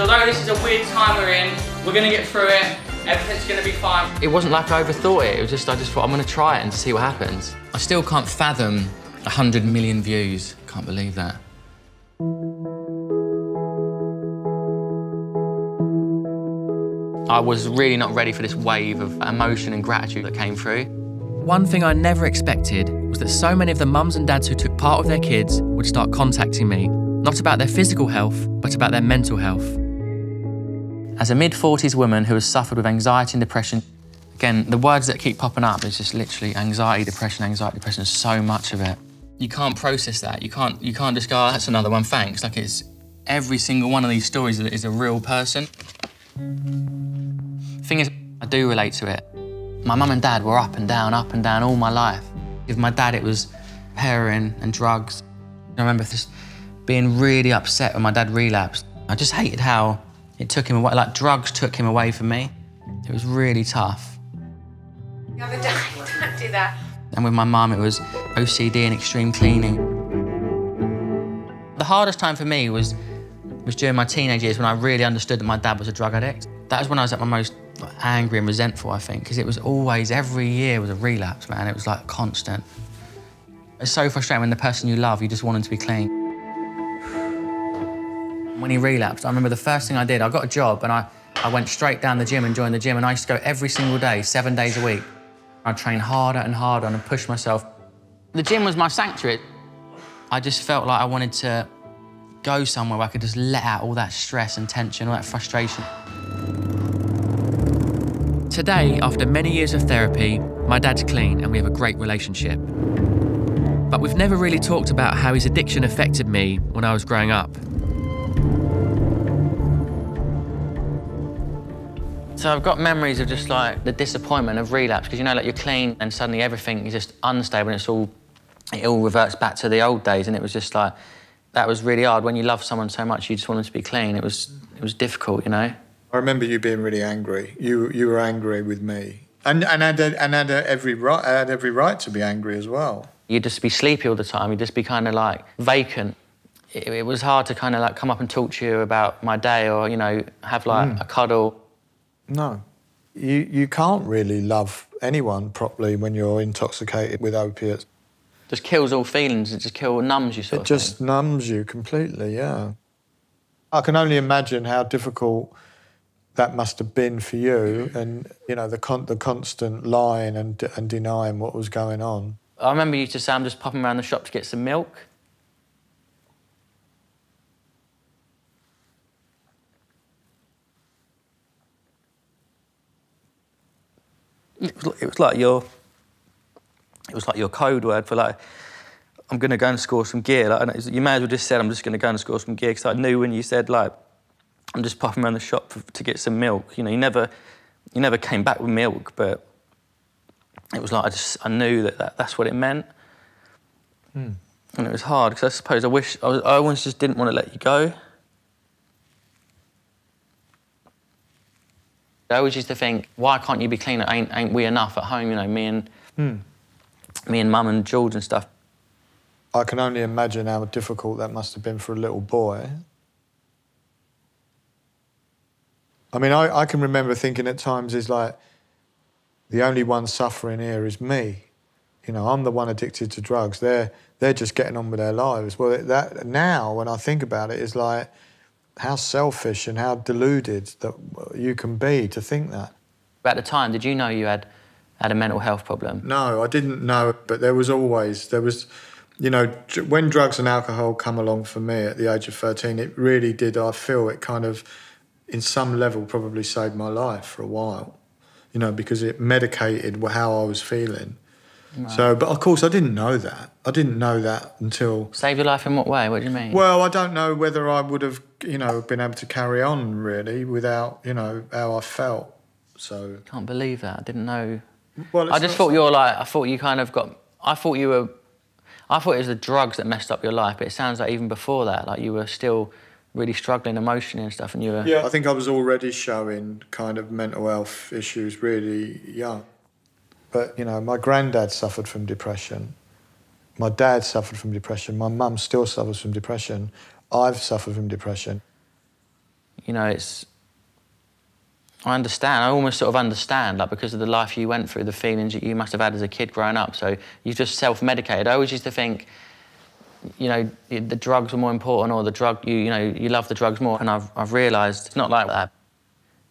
So although this is a weird time we're in, we're gonna get through it. Everything's gonna be fine. It wasn't like I overthought it. It was just I just thought I'm gonna try it and see what happens. I still can't fathom 100 million views. Can't believe that. I was really not ready for this wave of emotion and gratitude that came through. One thing I never expected was that so many of the mums and dads who took part of their kids would start contacting me, not about their physical health, but about their mental health. As a mid 40s woman who has suffered with anxiety and depression, again, the words that keep popping up is just literally anxiety, depression, anxiety, depression, so much of it. You can't process that. You can't, you can't just go, oh, that's another one, thanks. Like it's every single one of these stories is a real person. Thing is, I do relate to it. My mum and dad were up and down, up and down all my life. With my dad, it was heroin and drugs. I remember just being really upset when my dad relapsed. I just hated how it took him away, like drugs took him away from me. It was really tough. You have a die, don't do that. And with my mum, it was OCD and extreme cleaning. The hardest time for me was, was during my teenage years when I really understood that my dad was a drug addict. That was when I was at my most angry and resentful, I think, because it was always, every year was a relapse, man. It was like constant. It's so frustrating when the person you love, you just want them to be clean. He relapsed, I remember the first thing I did, I got a job and I, I went straight down the gym and joined the gym and I used to go every single day, seven days a week. I'd train harder and harder and push myself. The gym was my sanctuary. I just felt like I wanted to go somewhere where I could just let out all that stress and tension, all that frustration. Today, after many years of therapy, my dad's clean and we have a great relationship. But we've never really talked about how his addiction affected me when I was growing up. So I've got memories of just like the disappointment of relapse because you know, like you're clean and suddenly everything is just unstable and it's all, it all reverts back to the old days and it was just like, that was really hard. When you love someone so much, you just want them to be clean. It was, it was difficult, you know. I remember you being really angry. You you were angry with me, and and had and had every right had every right to be angry as well. You'd just be sleepy all the time. You'd just be kind of like vacant. It, it was hard to kind of like come up and talk to you about my day, or you know, have like mm. a cuddle. No, you you can't really love anyone properly when you're intoxicated with opiates. Just kills all feelings. It just kills, numbs you. Sort it just thing. numbs you completely. Yeah. I can only imagine how difficult that must have been for you, and you know the con- the constant lying and and denying what was going on. I remember you to say I'm just popping around the shop to get some milk. It was like your, it was like your code word for like, I'm going to go and score some gear. Like, you may as well just said, I'm just going to go and score some gear because I knew when you said like, I'm just popping around the shop for, to get some milk. You know, you never, you never came back with milk, but it was like I just I knew that, that that's what it meant, mm. and it was hard because I suppose I wish I, was, I always just didn't want to let you go. I always used to think, why can't you be cleaner? Ain't, ain't we enough at home? You know, me and mm. me and mum and George and stuff. I can only imagine how difficult that must have been for a little boy I mean, I, I can remember thinking at times is like, the only one suffering here is me. You know, I'm the one addicted to drugs. They're they're just getting on with their lives. Well, that now when I think about it, is like how selfish and how deluded that you can be to think that. At the time, did you know you had had a mental health problem? No, I didn't know, but there was always there was. You know, when drugs and alcohol come along for me at the age of 13, it really did. I feel it kind of in some level probably saved my life for a while, you know, because it medicated how I was feeling. Right. So, but of course, I didn't know that. I didn't know that until. Save your life in what way? What do you mean? Well, I don't know whether I would have, you know, been able to carry on really without, you know, how I felt. So. Can't believe that. I didn't know. Well, I just thought you were like. I thought you kind of got. I thought you were. I thought it was the drugs that messed up your life, but it sounds like even before that, like you were still really struggling emotionally and stuff, and you were. Yeah, I think I was already showing kind of mental health issues really young. But, you know, my granddad suffered from depression. My dad suffered from depression. My mum still suffers from depression. I've suffered from depression. you know, it's. I understand. I almost sort of understand, like because of the life you went through, the feelings that you must have had as a kid growing up. So you just self-medicated. I always used to think, you know, the drugs were more important, or the drug you, you know, you love the drugs more. And I've, I've realised it's not like that.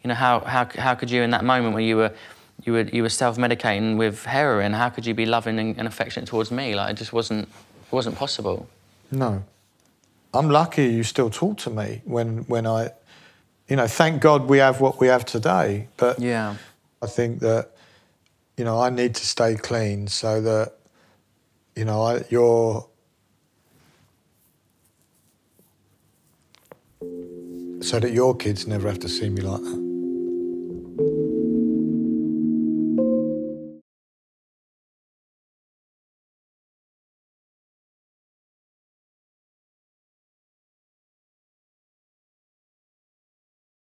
You know, how, how, how could you in that moment where you were, you were, you were self-medicating with heroin, how could you be loving and, and affectionate towards me? Like it just wasn't, it wasn't possible. No. I'm lucky you still talk to me when, when I, you know, thank God we have what we have today. But yeah. I think that, you know, I need to stay clean so that, you know, I, you're, so that your kids never have to see me like that.